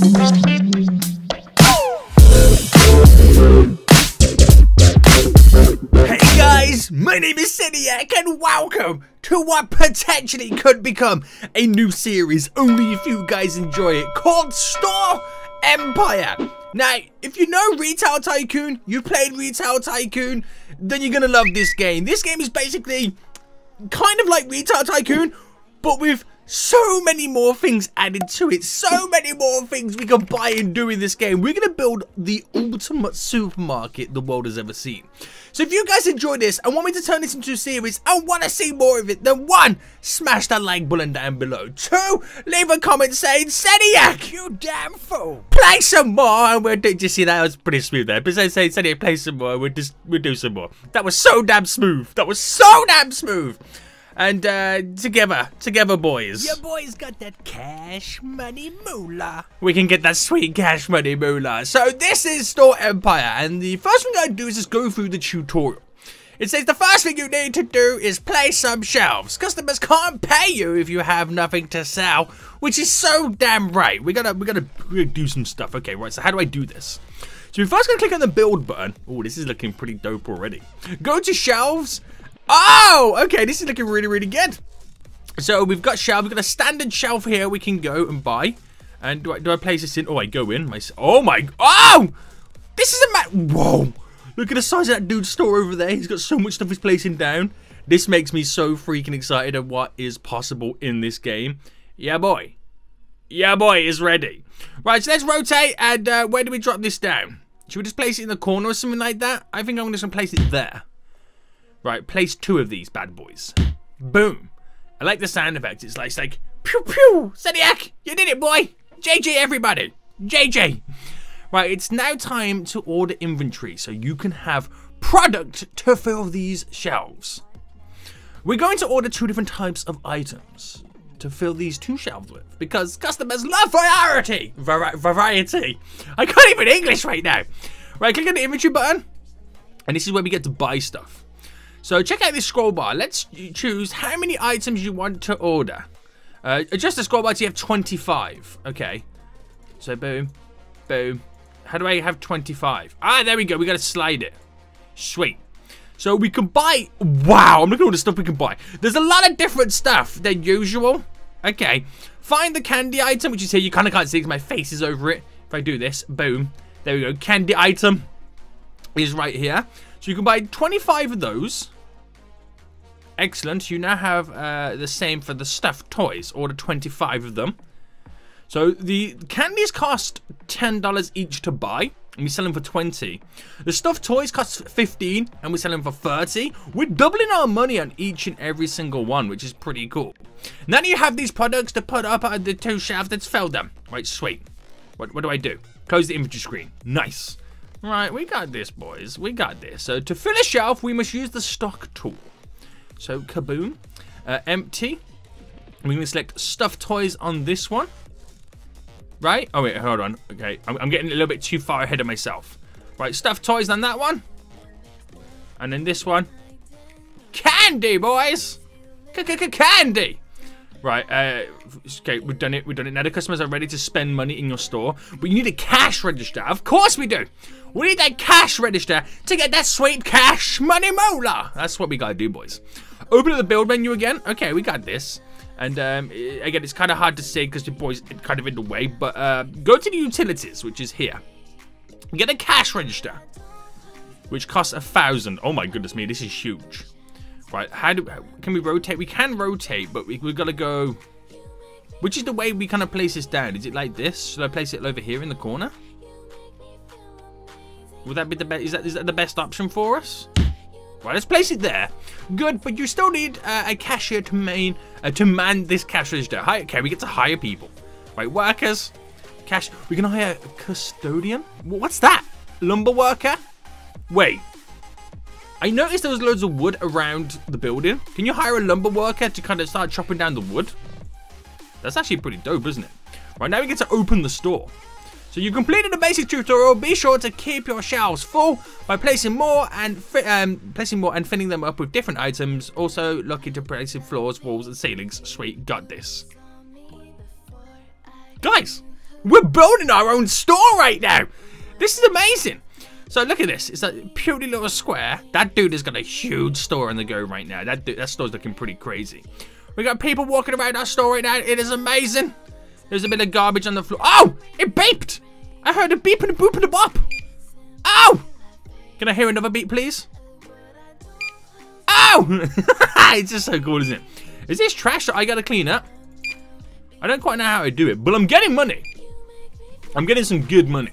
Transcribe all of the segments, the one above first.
Hey guys, my name is Seniac and welcome to what potentially could become a new series only if you guys enjoy it called Store Empire. Now, if you know Retail Tycoon, you've played Retail Tycoon, then you're gonna love this game. This game is basically kind of like Retail Tycoon, but with so many more things added to it, so many more things we can buy and do in this game. We're going to build the ultimate supermarket the world has ever seen. So if you guys enjoy this and want me to turn this into a series and want to see more of it, then one, smash that like button down below. Two, leave a comment saying, Seniac, you damn fool. Play some more and we'll do, just see that was pretty smooth there. But say, say, Seniac, play some more, we'll just, we'll do some more. That was so damn smooth. That was so damn smooth. And uh, together, together, boys. Your boy's got that cash money moolah. We can get that sweet cash money moolah. So this is Store Empire, and the first thing I do is just go through the tutorial. It says the first thing you need to do is place some shelves. Customers can't pay you if you have nothing to sell, which is so damn right. We gotta, we gotta, we gotta do some stuff. Okay, right. So how do I do this? So we're first gonna click on the build button. Oh, this is looking pretty dope already. Go to shelves. Oh, okay, this is looking really, really good. So we've got shelf, we've got a standard shelf here we can go and buy. And do I, do I place this in? Oh, I go in. My, oh my, oh! This is a mad, whoa. Look at the size of that dude's store over there. He's got so much stuff he's placing down. This makes me so freaking excited at what is possible in this game. Yeah, boy. Yeah, boy is ready. Right, so let's rotate. And uh, where do we drop this down? Should we just place it in the corner or something like that? I think I'm just going to place it there. Right, place two of these bad boys. Boom. I like the sound effect. It's like, it's like pew pew. Seniac, you did it, boy. JJ, everybody. JJ. Right, it's now time to order inventory so you can have product to fill these shelves. We're going to order two different types of items to fill these two shelves with because customers love variety. Vari variety. I can't even English right now. Right, click on the inventory button, and this is where we get to buy stuff. So check out this scroll bar. Let's choose how many items you want to order. Uh, adjust the scroll bar to you have 25. Okay. So boom, boom. How do I have 25? Ah, there we go. We got to slide it. Sweet. So we can buy... Wow, I'm looking at all the stuff we can buy. There's a lot of different stuff than usual. Okay. Find the candy item, which is here. You kind of can't see because my face is over it. If I do this, boom. There we go. Candy item is right here. So you can buy 25 of those. Excellent. You now have uh, the same for the stuffed toys. Order 25 of them. So the candies cost $10 each to buy. And we sell them for 20. The stuffed toys cost 15 and we sell them for 30. We're doubling our money on each and every single one, which is pretty cool. Now you have these products to put up at the two shelves. Let's fill them. Right, sweet. What, what do I do? Close the inventory screen. Nice. Right, we got this, boys. We got this. So to fill a shelf, we must use the stock tool. So kaboom, uh, empty. We're going to select stuff toys on this one. Right? Oh, wait, hold on. Okay, I'm, I'm getting a little bit too far ahead of myself. Right, stuff toys on that one. And then this one. Candy, boys! C -c -c Candy! Right, uh, okay, we've done it, we've done it. Now the customers are ready to spend money in your store, but you need a cash register. Of course we do. We need that cash register to get that sweet cash money moolah. That's what we gotta do, boys. Open up the build menu again. Okay, we got this. And um, again, it's kind of hard to say because the boys kind of in the way, but uh, go to the utilities, which is here. Get a cash register, which costs a thousand. Oh my goodness me, this is huge. Right, how do can we rotate? We can rotate, but we, we've got to go. Which is the way we kind of place this down? Is it like this? Should I place it over here in the corner? Would that be the best? Is that is that the best option for us? Right, let's place it there. Good, but you still need uh, a cashier to main uh, to man this cash register. Hi, okay, we get to hire people. Right, workers, cash. We can hire a custodian. What's that? Lumber worker. Wait, I noticed there was loads of wood around the building. Can you hire a lumber worker to kind of start chopping down the wood? That's actually pretty dope, isn't it? Right, now we get to open the store. So you completed the basic tutorial. Be sure to keep your shelves full by placing more and um, placing more and filling them up with different items. Also, look into placing floors, walls, and ceilings. Sweet, got this. Guys, We're building our own store right now. This is amazing. So look at this. It's a purely little square. That dude has got a huge store on the go right now. That that store's looking pretty crazy. We got people walking around our store right now. It is amazing. There's a bit of garbage on the floor. Oh, it beeped. I heard a beep and a boop and a bop. Oh, can I hear another beep, please? Oh, it's just so cool, isn't it? Is this trash that I gotta clean up? I don't quite know how to do it, but I'm getting money. I'm getting some good money.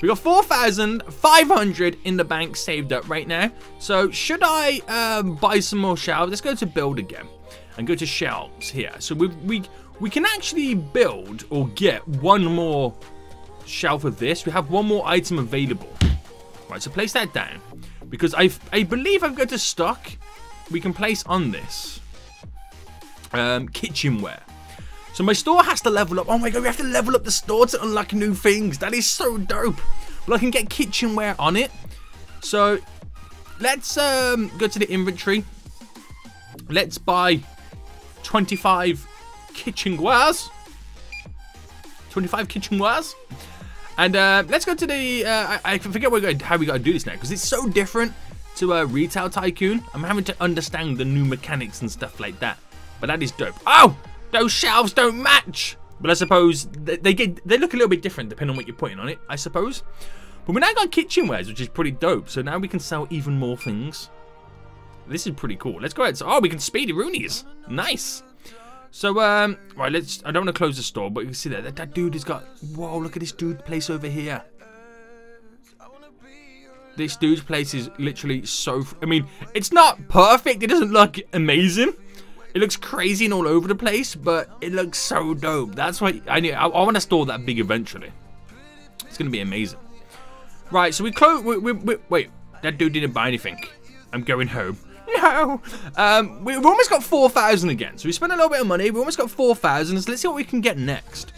We got 4,500 in the bank saved up right now. So should I um, buy some more shelves? Let's go to build again and go to shelves here. So we, we, we can actually build or get one more shelf of this. We have one more item available. Right, so place that down. Because I I believe I've got a stock we can place on this. Um, kitchenware. So my store has to level up. Oh my god, we have to level up the store to unlock new things. That is so dope. Well, I can get kitchenware on it. So let's um, go to the inventory. Let's buy 25 kitchenwares. 25 kitchenwares. And uh, let's go to the. Uh, I, I, forget we how we got to do this now because it's so different to a uh, retail tycoon. I'm having to understand the new mechanics and stuff like that. But that is dope. Oh, those shelves don't match. But I suppose they, they get they look a little bit different depending on what you're putting on it. I suppose. But we now got kitchenwares, which is pretty dope. So now we can sell even more things. This is pretty cool. Let's go ahead. Oh, we can speedy Rooney's. Nice. So, um, right, let's, I don't want to close the store, but you can see that, that, that dude has got, whoa, look at this dude's place over here. This dude's place is literally so, I mean, it's not perfect. It doesn't look amazing. It looks crazy and all over the place, but it looks so dope. That's why I need. I, I want to store that big eventually. It's gonna be amazing. Right, so we close. We, we, we, wait, that dude didn't buy anything. I'm going home. No. Um, we, have almost got 4,000 again. So we spent a little bit of money. We almost got 4,000. So let's see what we can get next.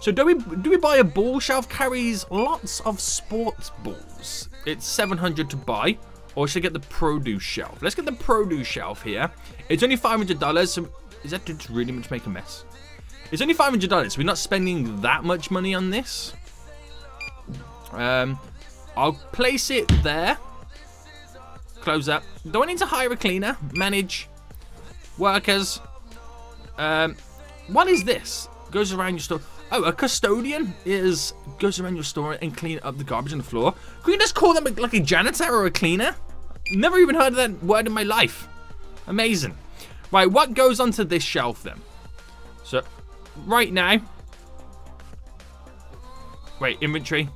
So do we do we buy a ball shelf? Carries lots of sports balls. It's 700 to buy. Or should I get the produce shelf? Let's get the produce shelf here. It's only $500. So is that just really much make a mess? It's only $500. So we're not spending that much money on this. Um, I'll place it there. Close up. Do I need to hire a cleaner? Manage. Workers. Um, what is this? Goes around your store. Oh, a custodian is goes around your store and clean up the garbage on the floor. Can you just call them like a janitor or a cleaner? Never even heard of that word in my life. Amazing. Right, what goes onto this shelf then? So, right now. Wait, inventory.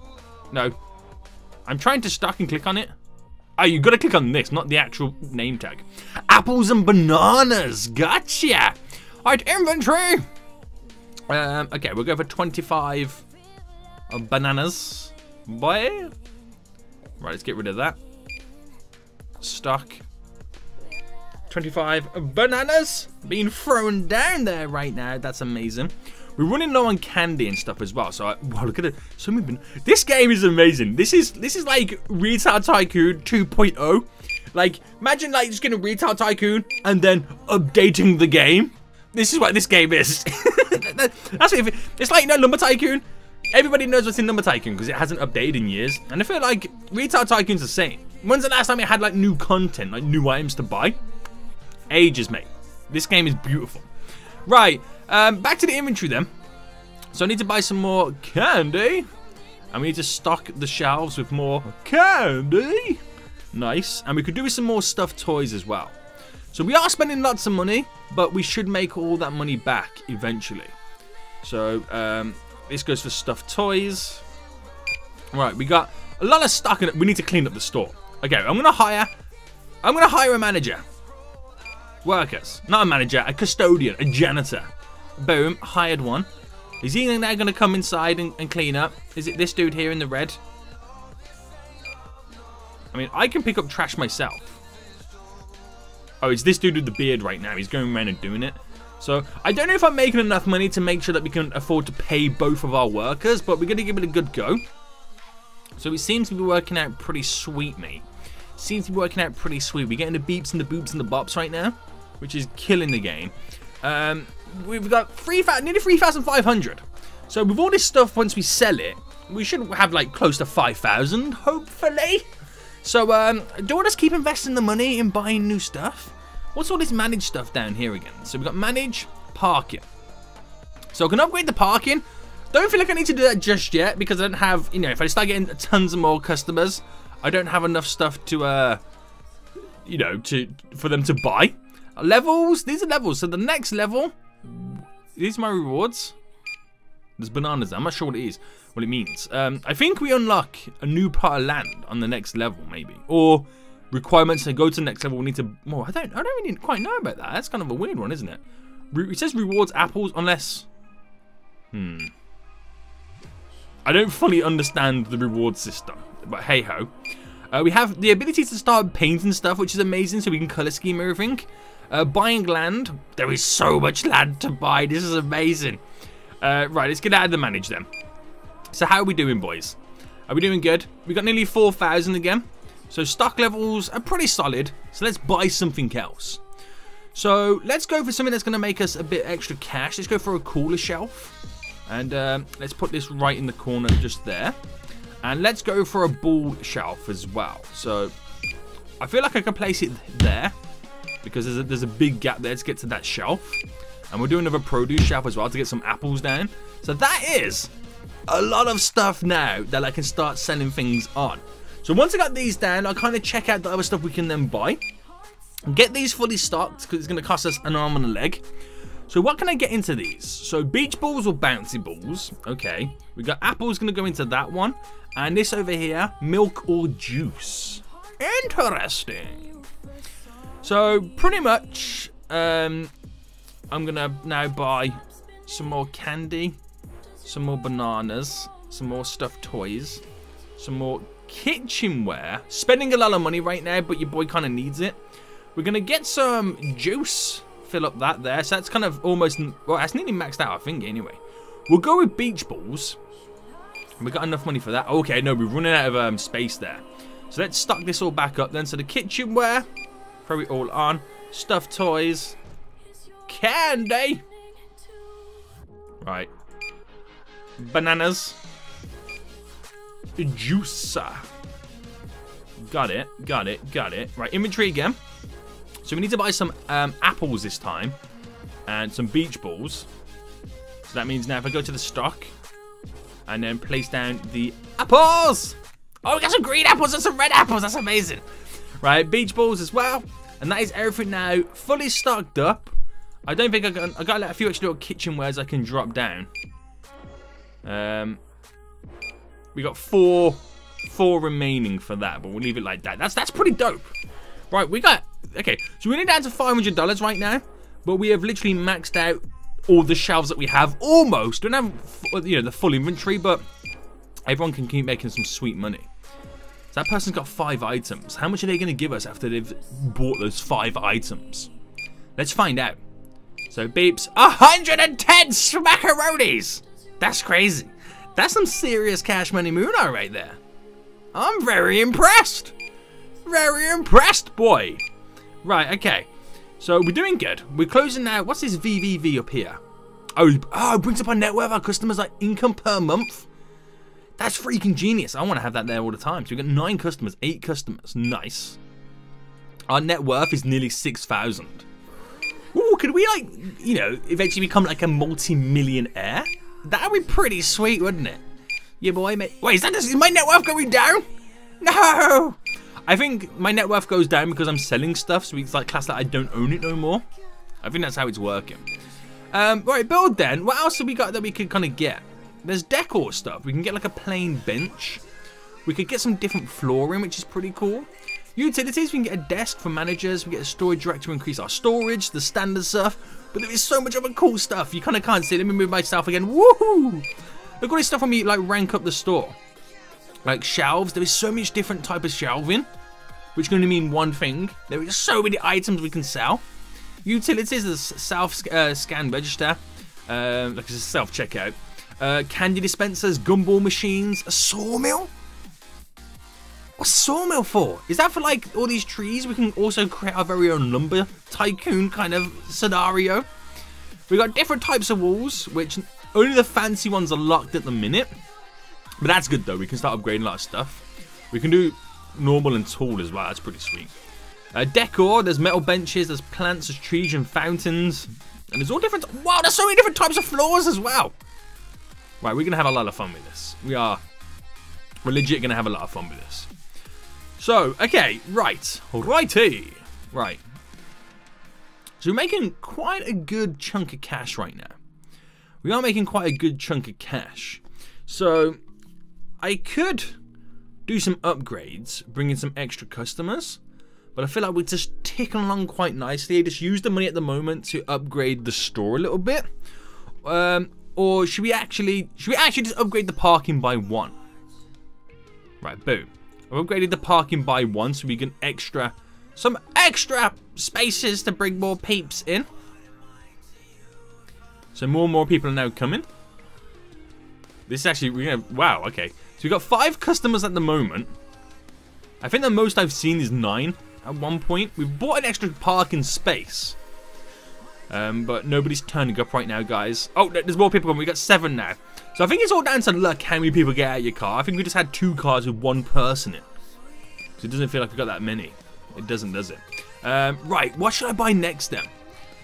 No. I'm trying to stock and click on it. Oh, you gotta click on this, not the actual name tag. Apples and bananas. Gotcha. Alright, inventory. Um, okay, we'll go for 25 bananas. Boy. Right, let's get rid of that. Stock. 25 bananas being thrown down there right now. That's amazing. We're running low on candy and stuff as well. So, I, wow, look at it. So many been. This game is amazing. This is this is like Retail Tycoon 2.0. Like, imagine like just getting Retail Tycoon and then updating the game. This is what this game is. That's it, it's like you know Lumber Tycoon. Everybody knows what's in Lumber Tycoon because it hasn't updated in years. And I feel like Retail Tycoon's the same. When's the last time it had like new content, like new items to buy? Ages, mate. This game is beautiful. Right, um, back to the inventory then. So I need to buy some more candy. And we need to stock the shelves with more candy. Nice. And we could do with some more stuffed toys as well. So we are spending lots of money, but we should make all that money back eventually. So um, this goes for stuffed toys. Right, we got a lot of stock in it. We need to clean up the store. Okay, I'm gonna hire. I'm gonna hire a manager. Workers, not a manager, a custodian, a janitor. Boom, hired one. Is he now going to come inside and, and, clean up? Is it this dude here in the red? I mean, I can pick up trash myself. Oh, it's this dude with the beard right now. He's going around and doing it. So, I don't know if I'm making enough money to make sure that we can afford to pay both of our workers, but we're going to give it a good go. So, it seems to be working out pretty sweet, mate. Seems to be working out pretty sweet. We're getting the beeps and the boops and the bops right now, which is killing the game. Um, we've got 3, nearly 3,500. So with all this stuff, once we sell it, we should have like close to 5,000, hopefully. So um, do I just keep investing the money in buying new stuff? What's all this manage stuff down here again? So we've got manage parking. So I can upgrade the parking. Don't feel like I need to do that just yet because I don't have, you know, if I start getting tons of more customers, I don't have enough stuff to, uh, you know, to for them to buy. Levels, these are levels. So the next level, these are my rewards. There's bananas. I'm not sure what it is, what it means. Um, I think we unlock a new part of land on the next level, maybe, or requirements to go to the next level. We need to. Well, I don't. I don't really quite know about that. That's kind of a weird one, isn't it? Re it says rewards apples unless. Hmm. I don't fully understand the reward system, but hey ho. Uh, we have the ability to start painting stuff, which is amazing, so we can color scheme everything. Uh, buying land. There is so much land to buy. This is amazing. Uh, right, let's get out of the manage then. So how are we doing, boys? Are we doing good? We got nearly 4,000 again. So stock levels are pretty solid. So let's buy something else. So let's go for something that's going to make us a bit extra cash. Let's go for a cooler shelf. And um, let's put this right in the corner just there. And let's go for a ball shelf as well. So I feel like I can place it there. Because there's a, there's a big gap there to get to that shelf. And we're doing another produce shelf as well to get some apples down. So that is a lot of stuff now that I can start selling things on. So once I got these down, I'll kind of check out the other stuff we can then buy. Get these fully stocked because it's going to cost us an arm and a leg. So what can I get into these? So beach balls or bouncy balls. Okay. We got apples going to go into that one. And this over here, milk or juice. Interesting. So pretty much, um, I'm gonna now buy some more candy, some more bananas, some more stuffed toys, some more kitchenware. Spending a lot of money right now, but your boy kind of needs it. We're gonna get some juice, fill up that there. So that's kind of almost, well, that's nearly maxed out, I think, anyway. We'll go with beach balls. We got enough money for that. Okay, no, we're running out of um, space there. So let's stock this all back up then. So the kitchenware, throw it all on. Stuffed toys, candy. Right. Bananas. Juice. Got it. Got it. Got it. Right, inventory again. So we need to buy some um, apples this time. And some beach balls. So that means now if I go to the stock. And then place down the apples. Oh, we got some green apples and some red apples. That's amazing. Right, beach balls as well. And that is everything now fully stocked up. I don't think I got, I got like, a few extra little kitchenwares I can drop down. Um, we got four, four remaining for that, but we'll leave it like that. That's that's pretty dope. Right, we got okay. So we're only down to five hundred dollars right now, but we have literally maxed out all the shelves that we have. Almost We don't have you know the full inventory, but everyone can keep making some sweet money. So that person's got five items. How much are they going to give us after they've bought those five items? Let's find out. So beeps, 110 smackaroonies! That's crazy. That's some serious cash money Mooner right there. I'm very impressed. Very impressed, boy. Right, okay. So we're doing good. We're closing now. What's this VVV up here? Oh, oh, it brings up our net worth, our customers like income per month. That's freaking genius. I want to have that there all the time. So we've got nine customers, eight customers. Nice. Our net worth is nearly 6,000. Ooh, could we like, you know, eventually become like a multi-millionaire? That would be pretty sweet, wouldn't it? Yeah, boy, mate. Wait, is that is my net worth going down? No! I think my net worth goes down because I'm selling stuff, so it's like class that I don't own it no more. I think that's how it's working. Um, right, build then. What else have we got that we could kind of get? There's decor stuff. We can get like a plain bench. We could get some different flooring, which is pretty cool. Utilities, we can get a desk for managers, we get a storage rack to increase our storage, the standard stuff, but there is so much other cool stuff, you kind of can't see Let me move myself again, woohoo! Look at this stuff when we like rank up the store. Like shelves, there is so much different type of shelving, which can only mean one thing. There is so many items we can sell. Utilities, the self-scan uh, register, uh, like a self-checkout. Uh, candy dispensers, gumball machines, a sawmill, What's sawmill for? Is that for like all these trees? We can also create our very own lumber tycoon kind of scenario. We got different types of walls, which Only the fancy ones are locked at the minute. But that's good though. We can start upgrading a lot of stuff. We can do normal and tall as well. That's pretty sweet. Uh, decor, there's metal benches, there's plants, there's trees and fountains. And there's all different... Wow, there's so many different types of floors as well. Right, we're going to have a lot of fun with this. We are... We're legit going to have a lot of fun with this. So, okay, right. Righty. Right. So we're making quite a good chunk of cash right now. We are making quite a good chunk of cash. So, I could do some upgrades, bring in some extra customers. But I feel like we're just ticking along quite nicely. Just use the money at the moment to upgrade the store a little bit. Um, or should we actually should we actually just upgrade the parking by one? Right, boom. I've upgraded the parking by one so we can extra some extra spaces to bring more peeps in. So more and more people are now coming. This is actually we're gonna wow, okay. So we've got five customers at the moment. I think the most I've seen is nine at one point. We've bought an extra parking space. Um, but nobody's turning up right now, guys. Oh, there's more people coming. We got seven now. So I think it's all down to luck how many people get out of your car. I think we just had two cars with one person in. So it doesn't feel like we've got that many. It doesn't, does it? Um, right, what should I buy next then?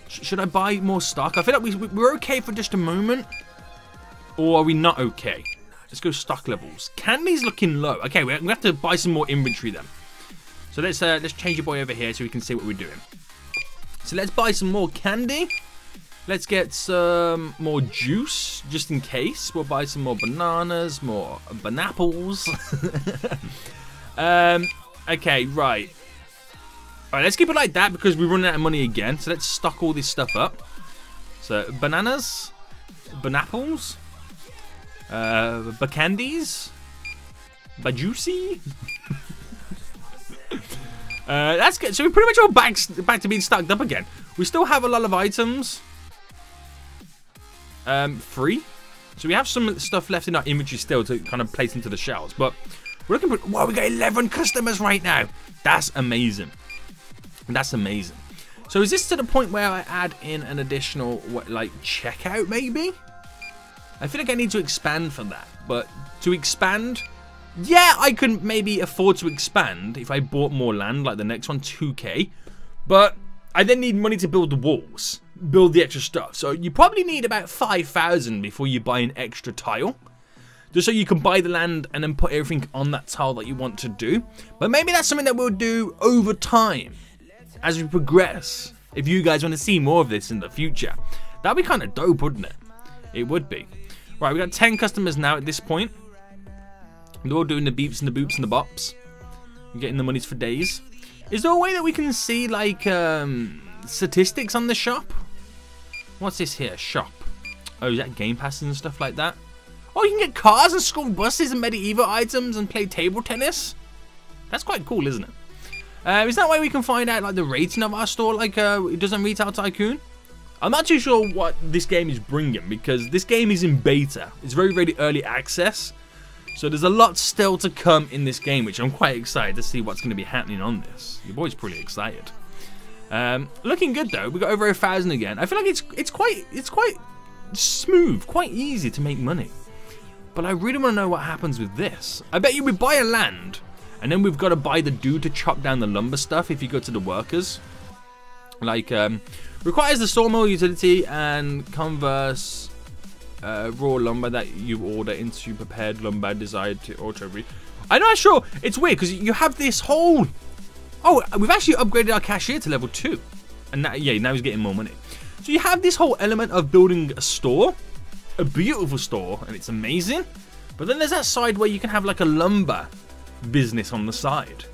Sh should I buy more stock? I feel like we, we're okay for just a moment. Or are we not okay? Let's go stock levels. Candy's looking low. Okay, we have to buy some more inventory then. So let's uh, let's change your boy over here so we can see what we're doing. So let's buy some more candy. Let's get some more juice, just in case. We'll buy some more bananas, more banapples. um, okay, right. All right, let's keep it like that because we're running out of money again. So let's stock all this stuff up. So bananas, banapples, uh, bacandies, bajuicy. Uh, that's good. So we're pretty much all back, back to being stacked up again. We still have a lot of items. Um, free. So we have some stuff left in our inventory still to kind of place into the shelves. But we're looking for... Wow, we got 11 customers right now. That's amazing. That's amazing. So is this to the point where I add in an additional, what, like, checkout maybe? I feel like I need to expand for that. But to expand, yeah, I could maybe afford to expand if I bought more land, like the next one, 2k. But I then need money to build the walls, build the extra stuff. So you probably need about 5,000 before you buy an extra tile. Just so you can buy the land and then put everything on that tile that you want to do. But maybe that's something that we'll do over time as we progress. If you guys want to see more of this in the future. That'd be kind of dope, wouldn't it? It would be. Right, we got 10 customers now at this point. They're all doing the beeps and the boops and the bops. Getting the monies for days. Is there a way that we can see, like, um, statistics on the shop? What's this here? Shop. Oh, is that Game Passes and stuff like that? Oh, you can get cars and school buses and medieval items and play table tennis? That's quite cool, isn't it? Uh, is that way we can find out, like, the rating of our store, like, uh, it doesn't Retail Tycoon? I'm not too sure what this game is bringing because this game is in beta. It's very, very early access. So there's a lot still to come in this game, which I'm quite excited to see what's going to be happening on this. Your boy's pretty excited. Um, looking good though. We got over a thousand again. I feel like it's it's quite it's quite smooth, quite easy to make money. But I really want to know what happens with this. I bet you we buy a land, and then we've got to buy the dude to chop down the lumber stuff if you go to the workers. Like, um, requires the sawmill utility and converse uh, raw lumber that you order into prepared lumber desired to auto read. I'm not sure. It's weird because you have this whole. Oh, we've actually upgraded our cashier to level two, and now, yeah, now he's getting more money. So you have this whole element of building a store, a beautiful store, and it's amazing. But then there's that side where you can have like a lumber business on the side.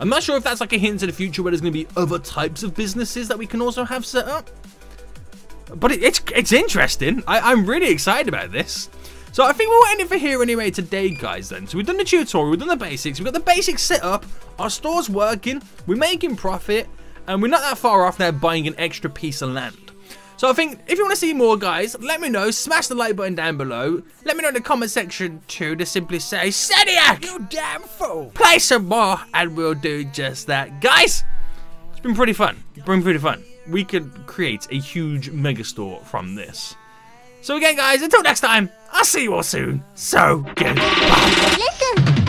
I'm not sure if that's like a hint to the future where there's going to be other types of businesses that we can also have set up. But it, it's it's interesting. I, I'm really excited about this. So I think we'll end it for here anyway today, guys, then. So we've done the tutorial, we've done the basics, we've got the basics set up, our store's working, we're making profit, and we're not that far off now buying an extra piece of land. So I think if you want to see more, guys, let me know. Smash the like button down below. Let me know in the comment section, too, to simply say, Seniac! You damn fool! Play some more, and we'll do just that. Guys, it's been pretty fun. It's been pretty fun we could create a huge megastore from this. So again, guys, until next time, I'll see you all soon. So goodbye. Listen.